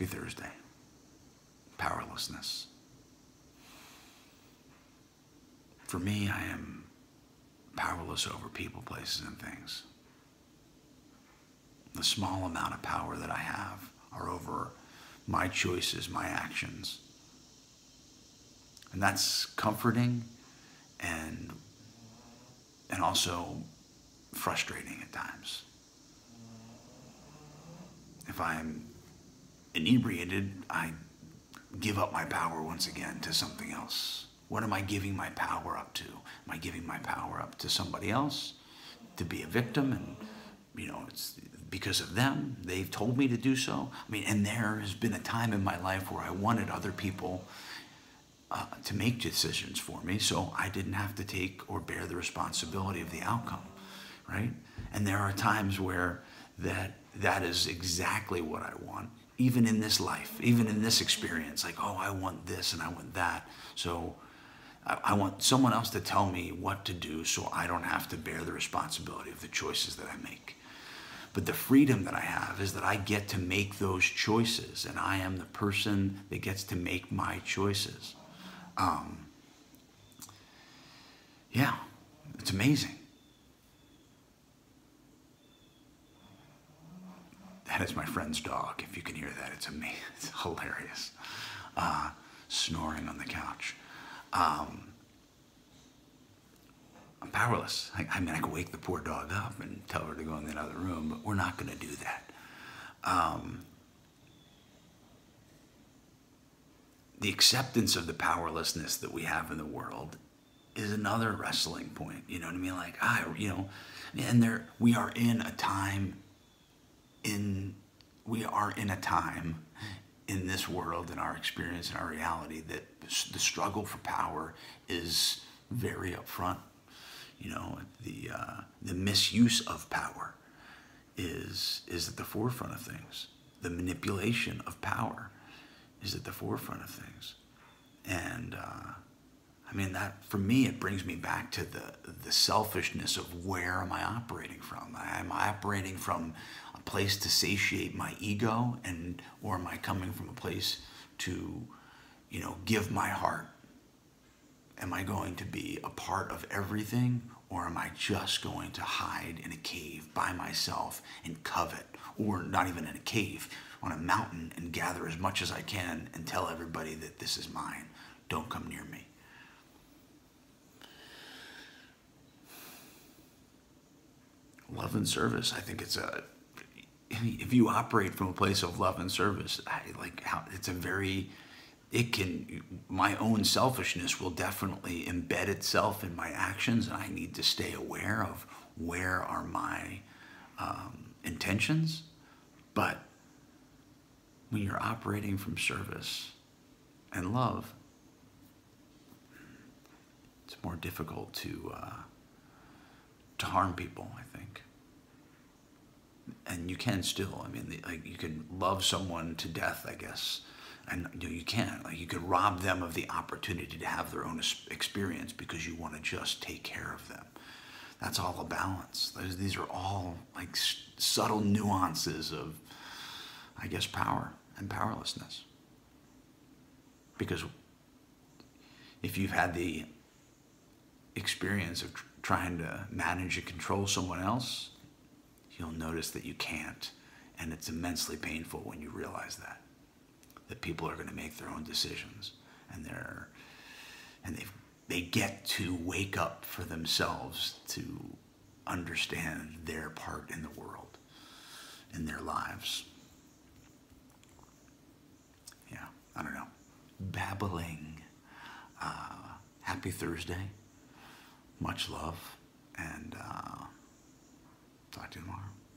Happy Thursday. Powerlessness. For me, I am powerless over people, places, and things. The small amount of power that I have are over my choices, my actions. And that's comforting and and also frustrating at times. If I'm inebriated, I give up my power once again to something else. What am I giving my power up to? Am I giving my power up to somebody else to be a victim and you know, it's because of them. They've told me to do so. I mean, and there has been a time in my life where I wanted other people uh, to make decisions for me so I didn't have to take or bear the responsibility of the outcome, right? And there are times where that that is exactly what I want, even in this life, even in this experience. Like, oh, I want this and I want that. So I, I want someone else to tell me what to do so I don't have to bear the responsibility of the choices that I make. But the freedom that I have is that I get to make those choices, and I am the person that gets to make my choices. Um, yeah, it's amazing. That is my friend's dog. If you can hear that, it's amazing. It's hilarious. Uh, snoring on the couch. Um, I'm powerless. I, I, mean, I could wake the poor dog up and tell her to go in the other room, but we're not going to do that. Um, the acceptance of the powerlessness that we have in the world is another wrestling point. You know what I mean? Like, I, you know, and there we are in a time we are in a time in this world in our experience in our reality that the struggle for power is very upfront you know, the, uh, the misuse of power is, is at the forefront of things. The manipulation of power is at the forefront of things. And uh, I mean, that for me, it brings me back to the, the selfishness of where am I operating from? Am I operating from a place to satiate my ego, and or am I coming from a place to, you know, give my heart Am I going to be a part of everything or am I just going to hide in a cave by myself and covet or not even in a cave on a mountain and gather as much as I can and tell everybody that this is mine. Don't come near me. Love and service. I think it's a if you operate from a place of love and service, I, like how it's a very it can my own selfishness will definitely embed itself in my actions and i need to stay aware of where are my um, intentions. But when you're operating from service and love it's more difficult to uh, to harm people i think and you can still i mean like you can love someone to death i guess and you, know, you can't. Like you could rob them of the opportunity to have their own experience because you want to just take care of them. That's all a balance. Those, these are all like subtle nuances of, I guess, power and powerlessness. Because if you've had the experience of tr trying to manage and control someone else, you'll notice that you can't. And it's immensely painful when you realize that that people are going to make their own decisions and they're and they they get to wake up for themselves to understand their part in the world in their lives yeah i don't know babbling uh, happy thursday much love and uh, talk you tomorrow